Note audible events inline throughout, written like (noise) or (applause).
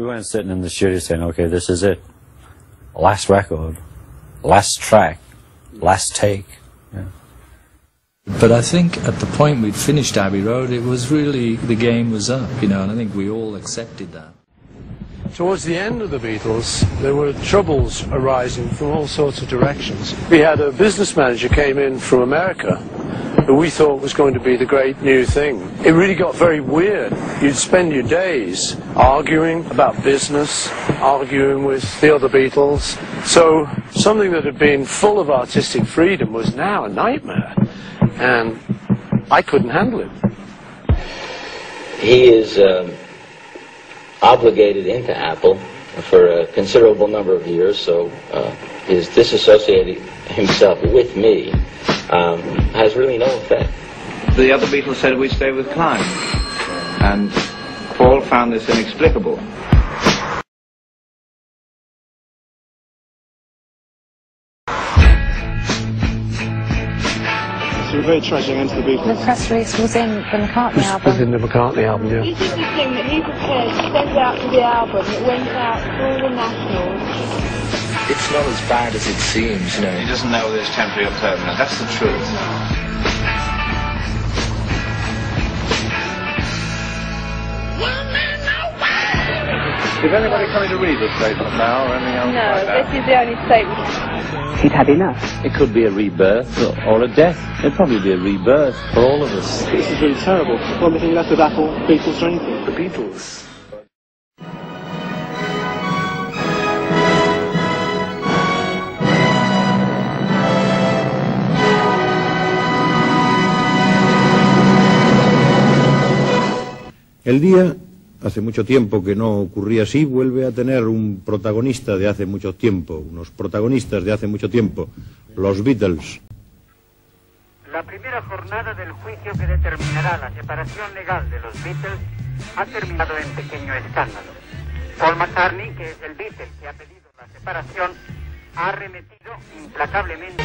We weren't sitting in the studio saying, okay, this is it. Last record, last track, last take. Yeah. But I think at the point we'd finished Abbey Road, it was really, the game was up, you know, and I think we all accepted that. Towards the end of the Beatles, there were troubles arising from all sorts of directions. We had a business manager came in from America who we thought was going to be the great new thing. It really got very weird. You'd spend your days arguing about business, arguing with the other Beatles. So something that had been full of artistic freedom was now a nightmare. And I couldn't handle it. He is um, obligated into Apple for a considerable number of years, so uh, his disassociating himself with me um, has really no effect. The other Beatles said we'd stay with Klein, and Paul found this inexplicable. So you're very tragic against the Beatles. The press release was in the McCartney album. Was in the McCartney album, yeah. He did the thing that he prepared to send out to the album. It went out to all the nationals. It's not as bad as it seems, you know. He doesn't know whether it's temporary or permanent. That's the truth. Is anybody coming to read the statement now or anything else No, like that? this is the only statement. He'd had enough. It could be a rebirth or, or a death. It'd probably be a rebirth for all of us. This is really terrible. One thing left with Apple, Beatles, or anything. The Beatles. El día, hace mucho tiempo que no ocurría así, vuelve a tener un protagonista de hace mucho tiempo, unos protagonistas de hace mucho tiempo, los Beatles. La primera jornada del juicio que determinará la separación legal de los Beatles ha terminado en pequeño escándalo. Paul McCartney, que es el Beatle que ha pedido la separación, ha arremetido implacablemente.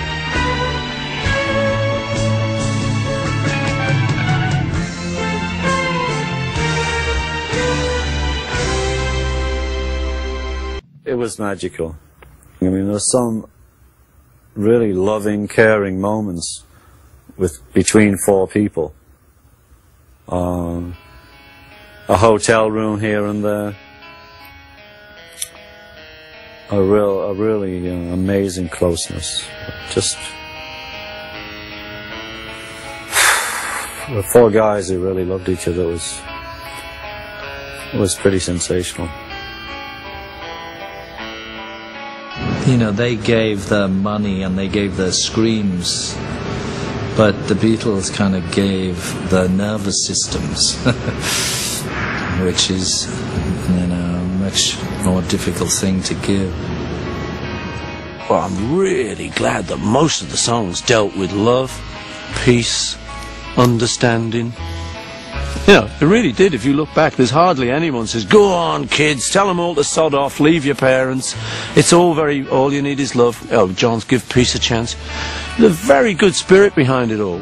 It was magical. I mean, there's some really loving, caring moments with between four people. Um, a hotel room here and there. A real, a really uh, amazing closeness. Just (sighs) the four guys who really loved each other was was pretty sensational. You know, they gave their money and they gave their screams, but the Beatles kind of gave their nervous systems, (laughs) which is, you know, a much more difficult thing to give. Well, I'm really glad that most of the songs dealt with love, peace, understanding. You know, it really did. If you look back, there's hardly anyone says, "Go on, kids, tell them all to sod off, leave your parents." It's all very. All you need is love. Oh, John's give peace a chance. A very good spirit behind it all.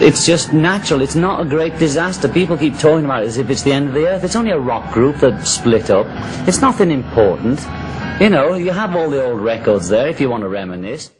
It's just natural. It's not a great disaster. People keep talking about it as if it's the end of the earth. It's only a rock group that split up. It's nothing important. You know, you have all the old records there if you want to reminisce.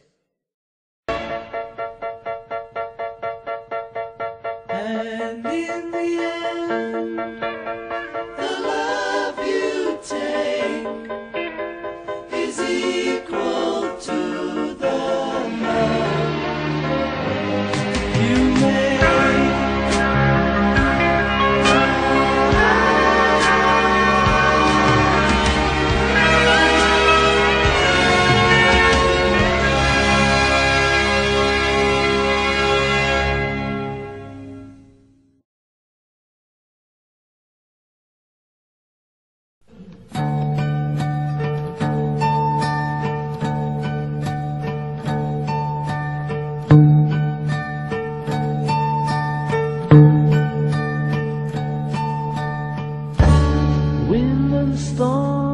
storm.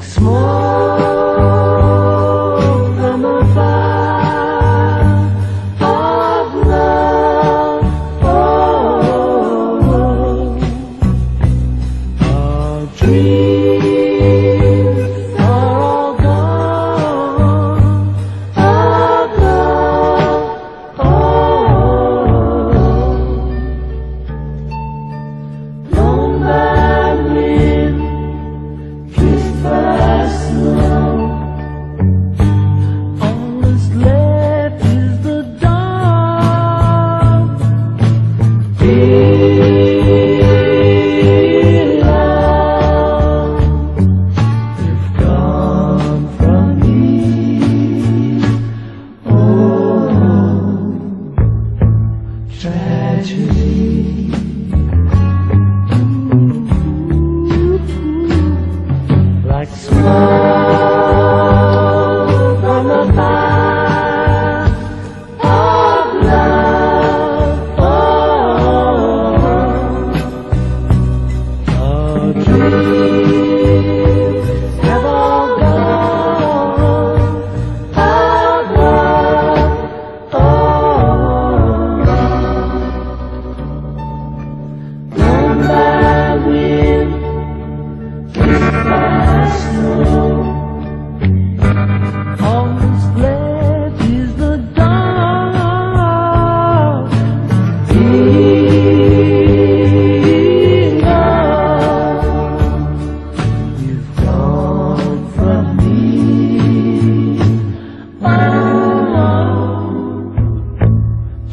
small.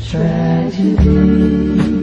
tragedy.